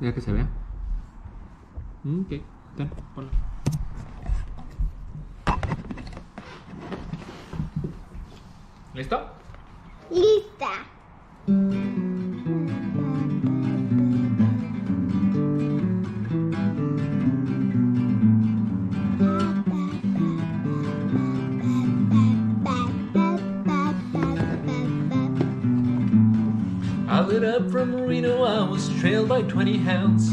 Ya que se vea. Mm, Ok, ten, ponlo. ¿Listo? Lista. Up from Reno, I was trailed by 20 hounds.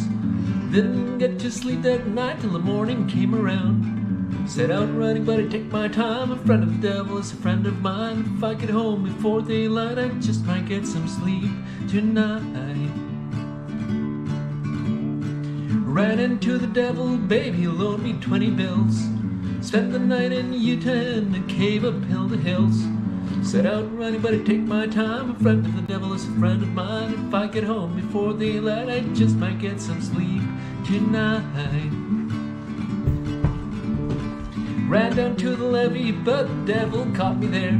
Didn't get to sleep that night till the morning came around. Set out running, but I take my time. A friend of the devil is a friend of mine. If I get home before daylight, I just might get some sleep tonight. Ran into the devil, baby, he loaned me 20 bills. Spent the night in Utah in a cave up hill the hills. Set out running, but I take my time. A friend of the devil is a friend of mine. If I get home before daylight, I just might get some sleep tonight. Ran down to the levee, but the devil caught me there.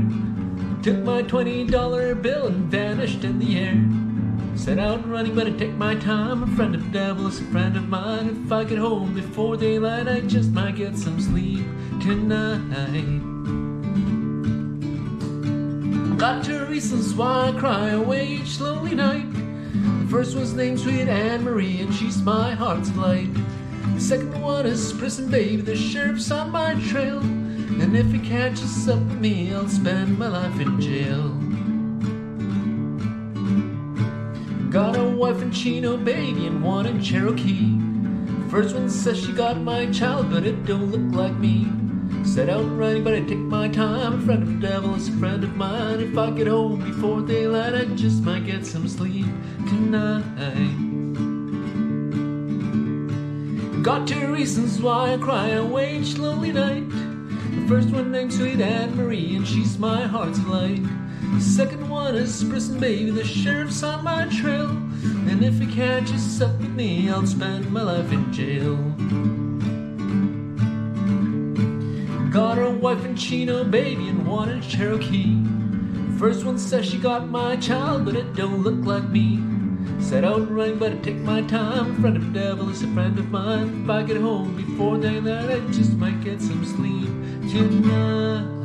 Took my $20 bill and vanished in the air. Set out running, but I take my time. A friend of the devil is a friend of mine. If I get home before daylight, I just might get some sleep tonight. Got two reasons why I cry away each lonely night. The first one's named Sweet Anne Marie, and she's my heart's delight. The second one is Prison Baby, the sheriff's on my trail. And if he catches up with me, I'll spend my life in jail. Got a wife in Chino, baby, and one in Cherokee. First one says she got my child, but it don't look like me. Set out running, but I take my time. A friend of the devil is a friend of mine. If I get home before daylight, I just might get some sleep tonight. Got two reasons why I cry away each lonely night. The first one named Sweet Anne Marie, and she's my heart's delight. The second one is Prison Baby, the sheriff's on my trail. And if he catches up with me, I'll spend my life in jail. Got a wife and Chino, baby, and one in Cherokee. First one says she got my child, but it don't look like me. Set out and running, but I take my time. Friend of the devil is a friend of mine. If I get home before daylight, I just might get some sleep tonight.